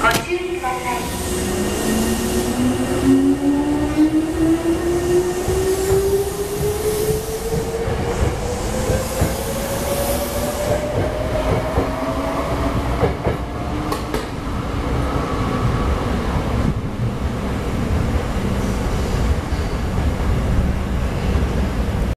ご注意ください。